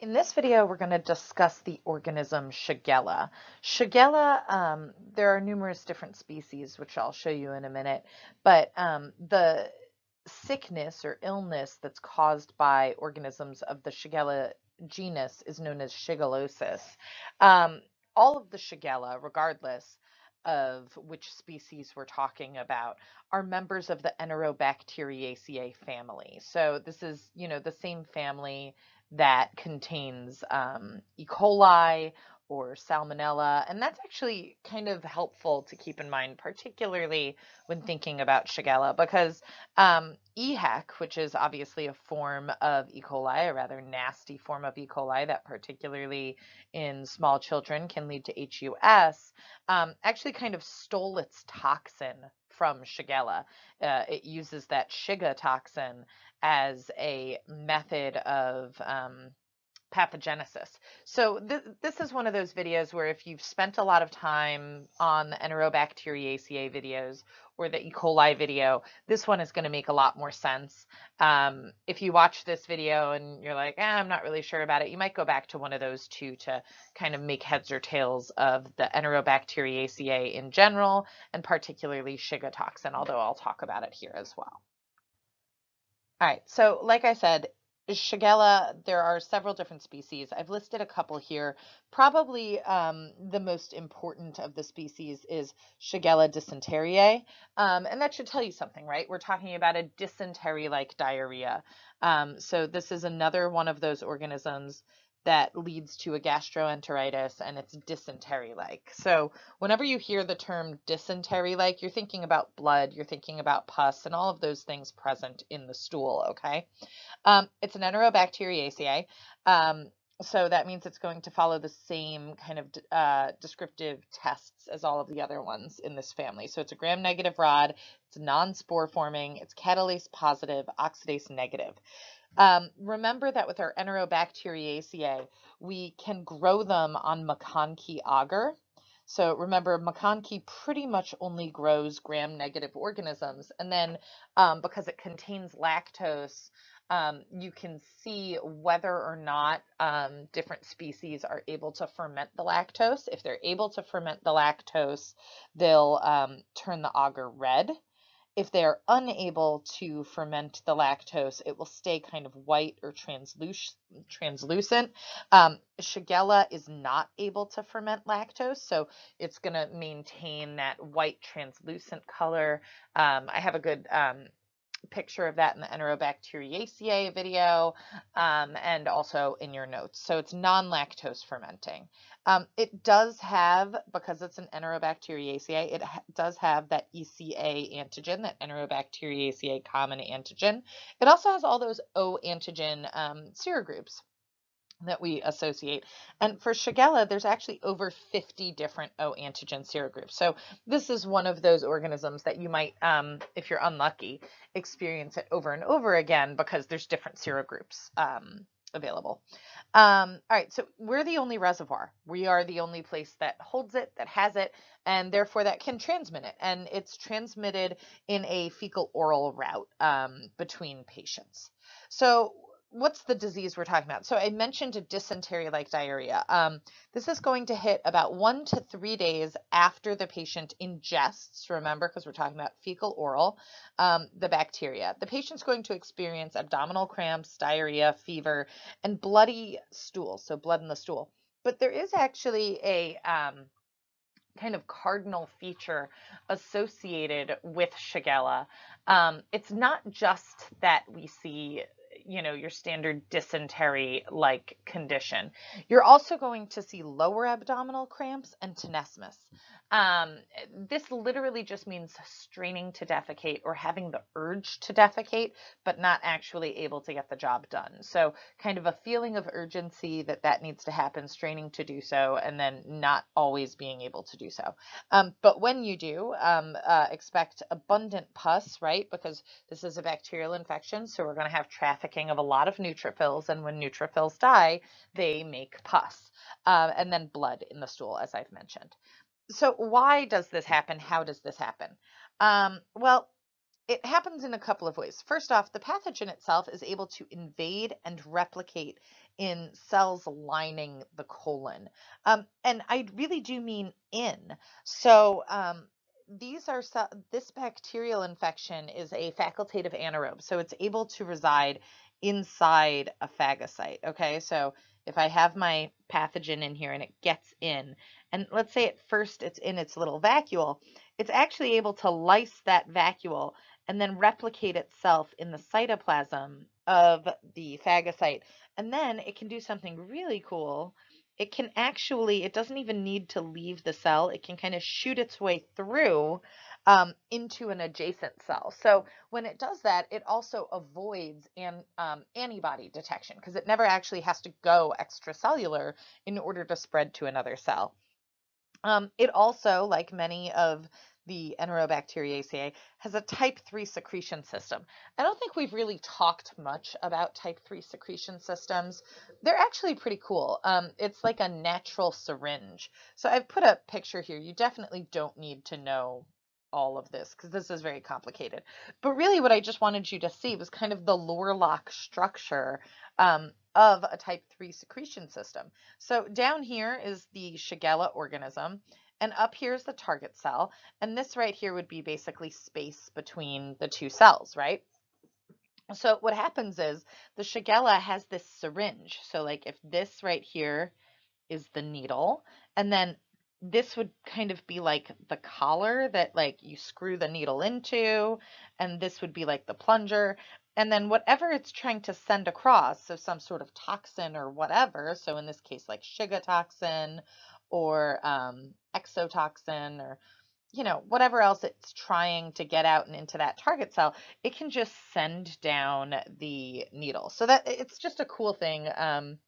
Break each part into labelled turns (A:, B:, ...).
A: In this video, we're going to discuss the organism Shigella. Shigella, um, there are numerous different species, which I'll show you in a minute, but um, the sickness or illness that's caused by organisms of the Shigella genus is known as shigellosis. Um, all of the Shigella, regardless of which species we're talking about, are members of the Enterobacteriaceae family. So this is, you know, the same family that contains um, E. coli or salmonella. And that's actually kind of helpful to keep in mind, particularly when thinking about Shigella, because um, EHEC, which is obviously a form of E. coli, a rather nasty form of E. coli that particularly in small children can lead to HUS, um, actually kind of stole its toxin from Shigella. Uh, it uses that Shiga toxin as a method of um, pathogenesis. So th this is one of those videos where if you've spent a lot of time on the Enterobacteriaceae videos or the E. coli video, this one is going to make a lot more sense. Um, if you watch this video and you're like, eh, I'm not really sure about it, you might go back to one of those two to kind of make heads or tails of the Enterobacteriaceae in general, and particularly Shiga toxin, although I'll talk about it here as well. All right, so like I said, Shigella, there are several different species. I've listed a couple here. Probably um, the most important of the species is Shigella dysenteriae. Um, and that should tell you something, right? We're talking about a dysentery-like diarrhea. Um, so this is another one of those organisms that leads to a gastroenteritis and it's dysentery like. So, whenever you hear the term dysentery like, you're thinking about blood, you're thinking about pus, and all of those things present in the stool, okay? Um, it's an Enterobacteriaceae. Um, so that means it's going to follow the same kind of uh, descriptive tests as all of the other ones in this family. So it's a gram-negative rod, it's non-spore forming, it's catalase positive, oxidase negative. Um, remember that with our Enterobacteriaceae, we can grow them on MacConkey agar. So remember, MacConkey pretty much only grows gram-negative organisms. And then um, because it contains lactose, um, you can see whether or not um, different species are able to ferment the lactose. If they're able to ferment the lactose, they'll um, turn the agar red. If they are unable to ferment the lactose, it will stay kind of white or translucent. Um, Shigella is not able to ferment lactose, so it's going to maintain that white translucent color. Um, I have a good um, picture of that in the Enterobacteriaceae video um, and also in your notes. So it's non-lactose fermenting. Um, it does have, because it's an Enterobacteriaceae, it ha does have that ECA antigen, that Enterobacteriaceae common antigen. It also has all those O antigen um, serogroups that we associate. And for Shigella, there's actually over 50 different O antigen serogroups. So this is one of those organisms that you might, um, if you're unlucky, experience it over and over again because there's different serogroups um, available. Um, all right, so we're the only reservoir. We are the only place that holds it, that has it, and therefore that can transmit it. And it's transmitted in a fecal oral route um, between patients. So what's the disease we're talking about? So I mentioned a dysentery-like diarrhea. Um, this is going to hit about one to three days after the patient ingests, remember, because we're talking about fecal oral, um, the bacteria. The patient's going to experience abdominal cramps, diarrhea, fever, and bloody stool, so blood in the stool. But there is actually a um, kind of cardinal feature associated with Shigella. Um, it's not just that we see you know, your standard dysentery like condition. You're also going to see lower abdominal cramps and tenesmus. Um, this literally just means straining to defecate or having the urge to defecate, but not actually able to get the job done. So kind of a feeling of urgency that that needs to happen, straining to do so, and then not always being able to do so. Um, but when you do, um, uh, expect abundant pus, right? Because this is a bacterial infection, so we're going to have of a lot of neutrophils, and when neutrophils die, they make pus. Uh, and then blood in the stool, as I've mentioned so why does this happen? How does this happen? Um, well, it happens in a couple of ways. First off, the pathogen itself is able to invade and replicate in cells lining the colon. Um, and I really do mean in. So um, these are this bacterial infection is a facultative anaerobe, so it's able to reside inside a phagocyte. Okay, so if I have my pathogen in here and it gets in, and let's say at first it's in its little vacuole, it's actually able to lyse that vacuole and then replicate itself in the cytoplasm of the phagocyte. And then it can do something really cool. It can actually, it doesn't even need to leave the cell. It can kind of shoot its way through um, into an adjacent cell. So when it does that, it also avoids an um, antibody detection because it never actually has to go extracellular in order to spread to another cell. Um, it also, like many of the Enterobacteriaceae, has a type 3 secretion system. I don't think we've really talked much about type 3 secretion systems. They're actually pretty cool. Um, it's like a natural syringe. So I've put a picture here. You definitely don't need to know all of this because this is very complicated. But really what I just wanted you to see was kind of the Luer lock structure um, of a type 3 secretion system. So down here is the Shigella organism. And up here is the target cell. And this right here would be basically space between the two cells, right? So what happens is the Shigella has this syringe. So like if this right here is the needle, and then this would kind of be like the collar that like you screw the needle into, and this would be like the plunger. And then whatever it's trying to send across, so some sort of toxin or whatever, so in this case like Shiga toxin or um, exotoxin or you know whatever else it's trying to get out and into that target cell it can just send down the needle so that it's just a cool thing um,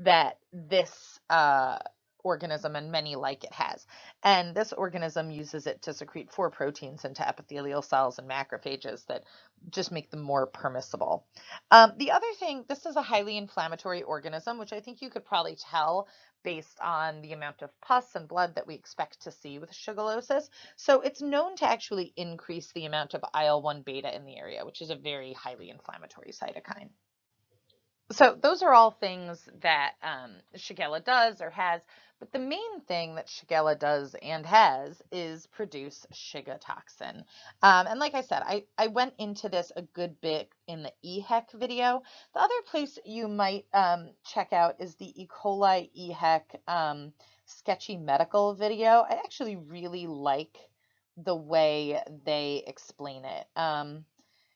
A: that this uh, organism and many like it has. And this organism uses it to secrete four proteins into epithelial cells and macrophages that just make them more permissible. Um, the other thing, this is a highly inflammatory organism, which I think you could probably tell based on the amount of pus and blood that we expect to see with shigellosis. So it's known to actually increase the amount of IL-1 beta in the area, which is a very highly inflammatory cytokine. So those are all things that um, Shigella does or has, but the main thing that Shigella does and has is produce Shiga toxin. Um, and like I said, I, I went into this a good bit in the EHEC video. The other place you might um, check out is the E. coli EHEC um, sketchy medical video. I actually really like the way they explain it. Um,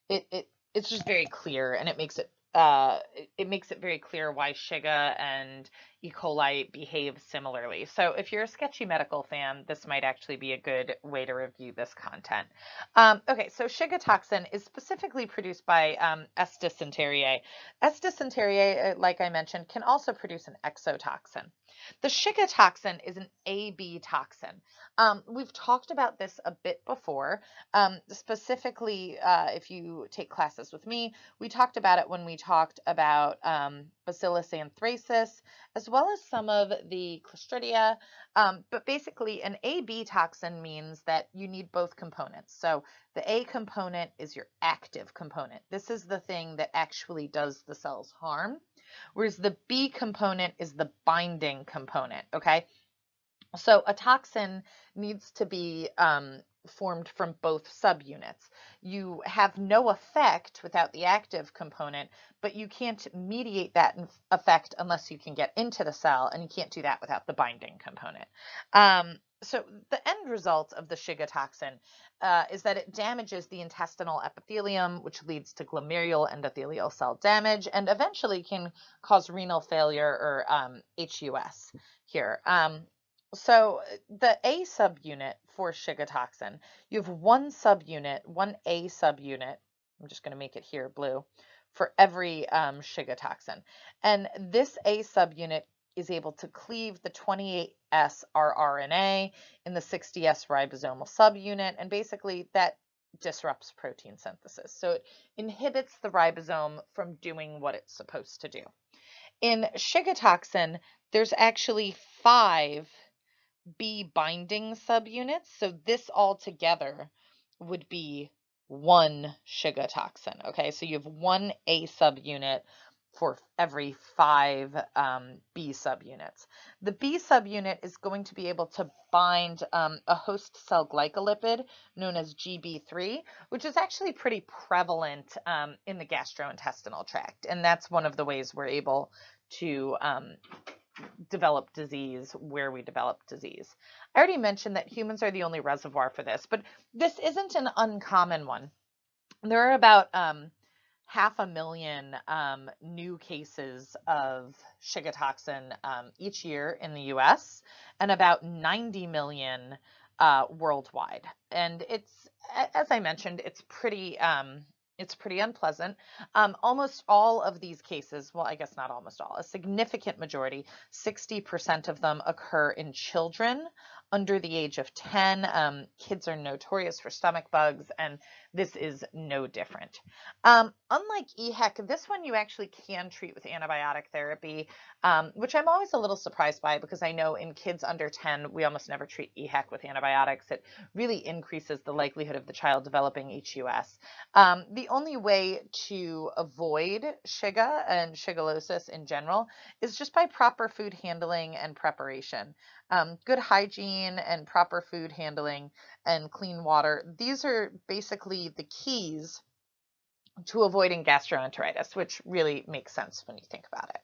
A: it, it it's just very clear and it makes it uh, it makes it very clear why Shiga and E. coli behave similarly. So if you're a sketchy medical fan, this might actually be a good way to review this content. Um, okay, so Shiga toxin is specifically produced by um, S. dysenteriae. S. dysenteriae, uh, like I mentioned, can also produce an exotoxin. The Shiga toxin is an AB toxin. Um, we've talked about this a bit before. Um, specifically, uh, if you take classes with me, we talked about it when we talked about um, Bacillus anthracis, as well as some of the Clostridia. Um, but basically, an AB toxin means that you need both components. So the A component is your active component. This is the thing that actually does the cells harm whereas the B component is the binding component, okay? So a toxin needs to be um, formed from both subunits. You have no effect without the active component, but you can't mediate that effect unless you can get into the cell, and you can't do that without the binding component. Um, so the end result of the Shiga toxin uh, is that it damages the intestinal epithelium, which leads to glomerular endothelial cell damage and eventually can cause renal failure or um, HUS here. Um, so the A subunit for Shiga toxin, you have one subunit, one A subunit, I'm just going to make it here blue, for every um, Shiga toxin. And this A subunit is able to cleave the 28S rRNA in the 60S ribosomal subunit, and basically that disrupts protein synthesis. So it inhibits the ribosome from doing what it's supposed to do. In Shiga toxin, there's actually five B binding subunits. So this all together would be one Shiga toxin. Okay, so you have one A subunit for every five um, B subunits. The B subunit is going to be able to bind um, a host cell glycolipid known as GB3, which is actually pretty prevalent um, in the gastrointestinal tract. And that's one of the ways we're able to um, develop disease where we develop disease. I already mentioned that humans are the only reservoir for this, but this isn't an uncommon one. There are about um, half a million um, new cases of Shiga toxin um, each year in the US and about 90 million uh, worldwide. And it's, as I mentioned, it's pretty, um, it's pretty unpleasant. Um, almost all of these cases, well, I guess not almost all, a significant majority, 60% of them occur in children under the age of 10. Um, kids are notorious for stomach bugs, and this is no different. Um, unlike EHEC, this one you actually can treat with antibiotic therapy, um, which I'm always a little surprised by because I know in kids under 10, we almost never treat EHEC with antibiotics. It really increases the likelihood of the child developing HUS. Um, the only way to avoid Shiga and shigellosis in general is just by proper food handling and preparation. Um, good hygiene and proper food handling and clean water. These are basically the keys to avoiding gastroenteritis, which really makes sense when you think about it.